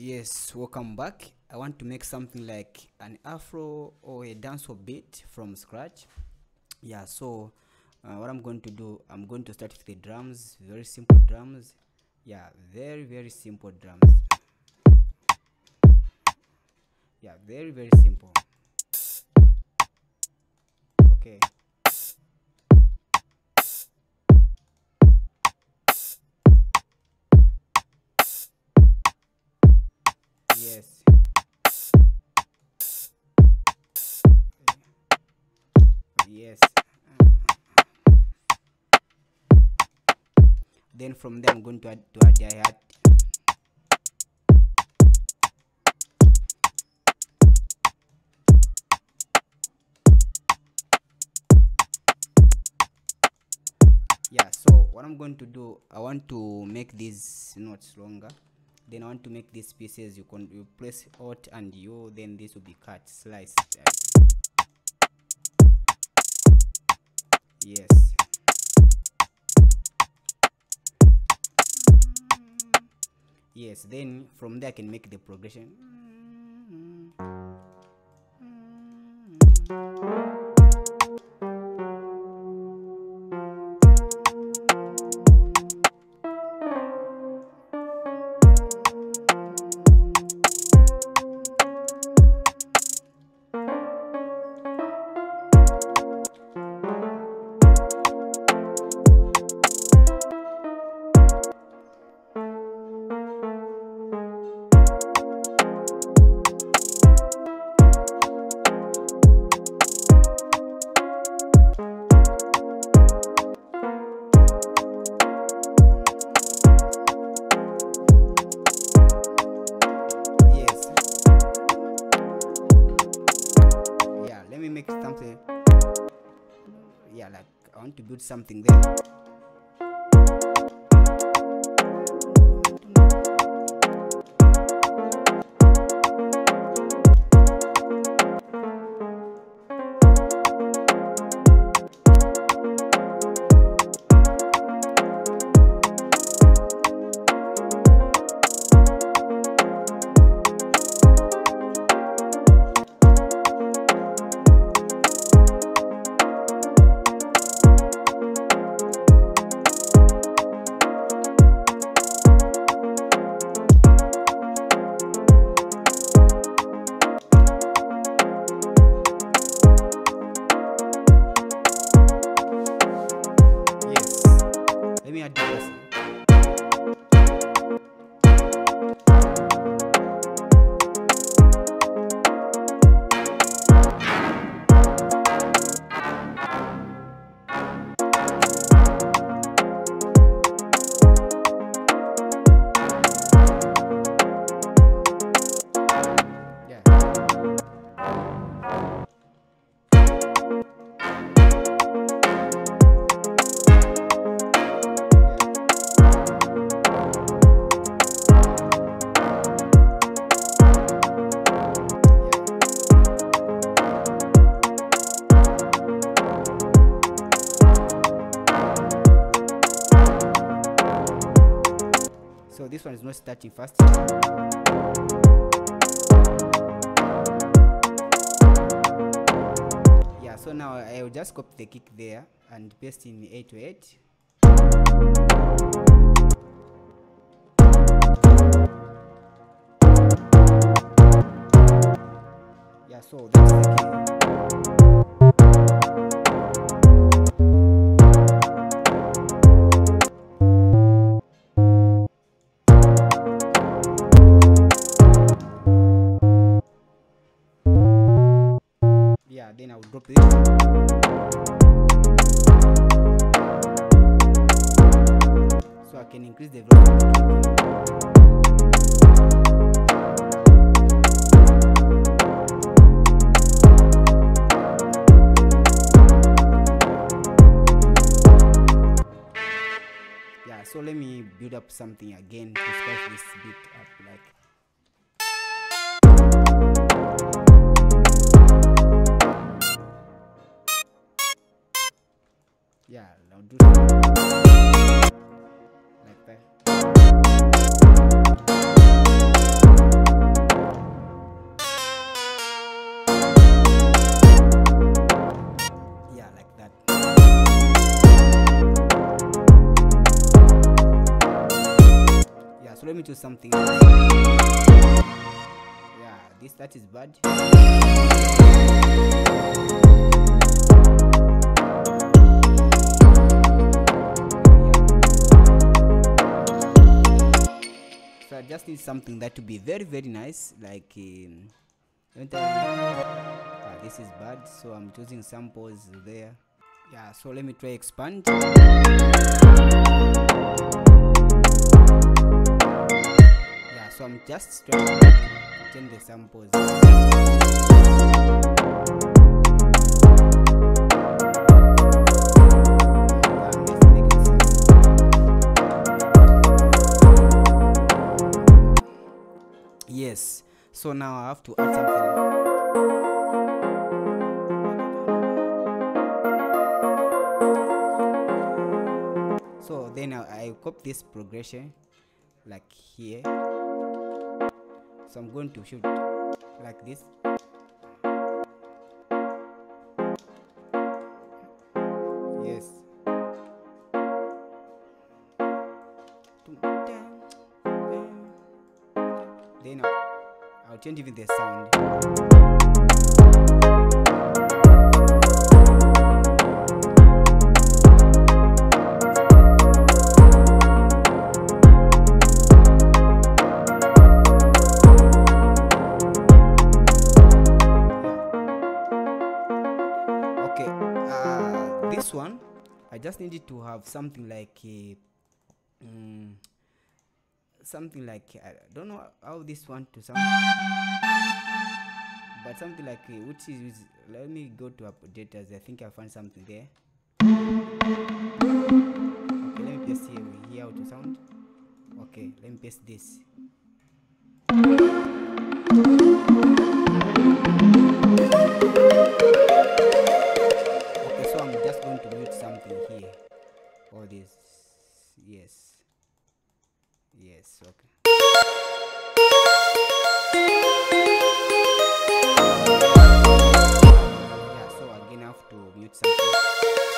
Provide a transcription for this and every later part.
yes welcome back. I want to make something like an afro or a dancehall beat from scratch. Yeah so uh, what i'm going to do i'm going to start with the drums very simple drums. Yeah very very simple drums. Yeah very very simple. Okay yes. Yes. Then from there i'm going to add to add the hi-hat yeah so what i'm going to do i want to make these notes longer then i want to make these pieces you can you press alt and u then this will be cut slice yes. Yes then from there i can make the progression build something there this one is not starting fast. Yeah, so now i'll just copy the kick there and paste in 8 to 8. Yeah, so that's the key. Can increase the. Yeah, so let me build up something again to spice this bit up like yeah i'll do me choose something yeah this that is bad. So i just need something that to be very very nice like um, ah, this is bad so i'm choosing samples there. Yeah so let me try expand so i'm just trying to change the samples yes. So now i have to add something. So then i, I copy this progression like here. So i'm going to shoot like this. Yes. Then I'll, change even the sound to have something like a mm, something like i don't know how this one to sound but something like which is let me go to updaters i think i found something there. Okay let me here we hear how to sound. Okay let me paste this. Okay so i'm just going to mute something here all this yes. Yes okay. Yeah so again i have to mute something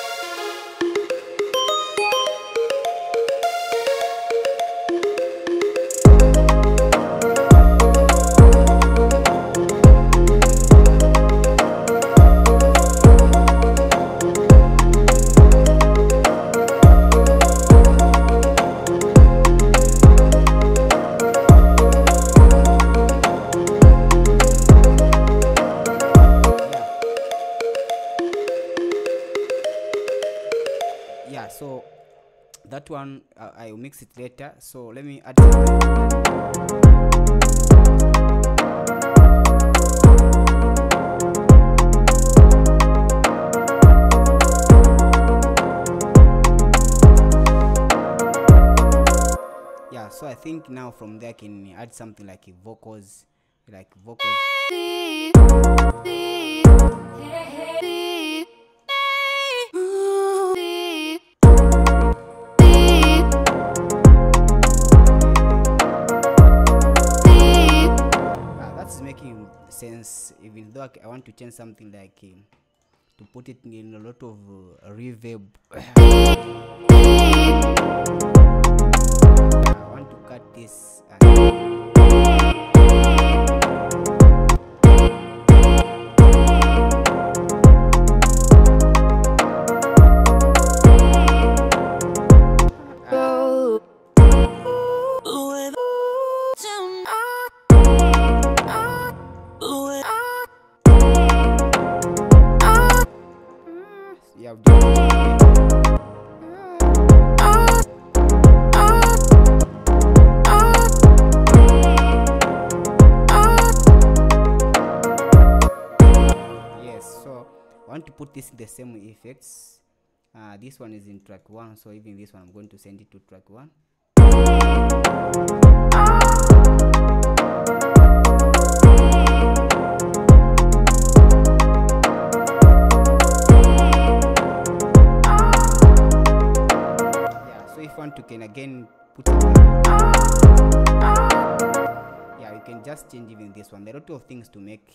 that one uh, i'll mix it later. So let me add yeah so i think now from there i can add something like vocals like vocals sense even though I want to change something like um, to put it in a lot of uh, reverb. I want to cut this put this the same effects. Uh, this one is in track one so even this one I'm going to send it to track one. Yeah so if you want to can again put yeah you can just change even this one. There are a lot of things to make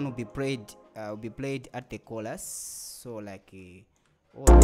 one will be played uh, will be played at the chorus so like uh, all.